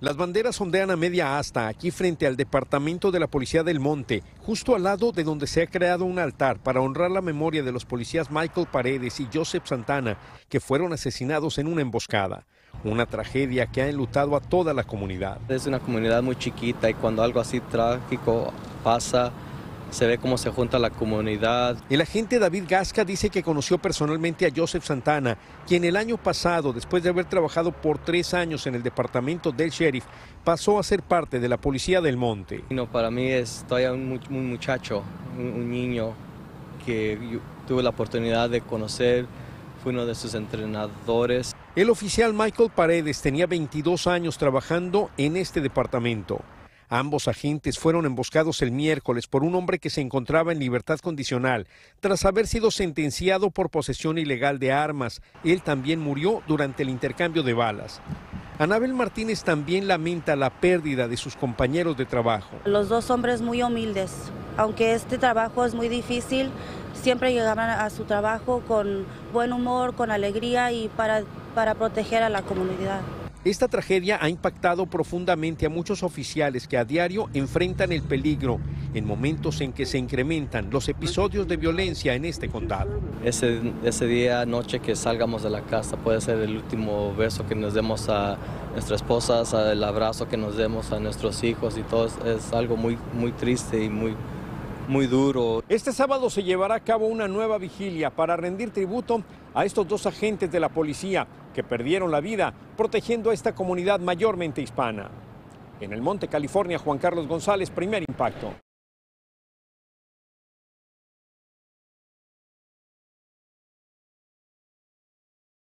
Las banderas ondean a media asta aquí frente al departamento de la Policía del Monte, justo al lado de donde se ha creado un altar para honrar la memoria de los policías Michael Paredes y Joseph Santana, que fueron asesinados en una emboscada. Una tragedia que ha enlutado a toda la comunidad. Es una comunidad muy chiquita y cuando algo así trágico pasa, se ve cómo se junta la comunidad. El agente David Gasca dice que conoció personalmente a Joseph Santana, quien el año pasado, después de haber trabajado por tres años en el departamento del sheriff, pasó a ser parte de la policía del monte. No, para mí es todavía un, un muchacho, un, un niño que yo tuve la oportunidad de conocer, fui uno de sus entrenadores. El oficial Michael Paredes tenía 22 años trabajando en este departamento. Ambos agentes fueron emboscados el miércoles por un hombre que se encontraba en libertad condicional tras haber sido sentenciado por posesión ilegal de armas. Él también murió durante el intercambio de balas. Anabel Martínez también lamenta la pérdida de sus compañeros de trabajo. Los dos hombres muy humildes, aunque este trabajo es muy difícil, siempre llegaban a su trabajo con buen humor, con alegría y para, para proteger a la comunidad. Esta tragedia ha impactado profundamente a muchos oficiales que a diario enfrentan el peligro en momentos en que se incrementan los episodios de violencia en este condado. Ese, ese día, noche que salgamos de la casa puede ser el último beso que nos demos a nuestras esposas, el abrazo que nos demos a nuestros hijos y todo es, algo muy, muy triste y muy, muy duro. Este sábado se llevará a cabo una nueva vigilia para rendir tributo a estos dos agentes de la policía que perdieron la vida protegiendo a esta comunidad mayormente hispana. En el Monte, California, Juan Carlos González, primer impacto.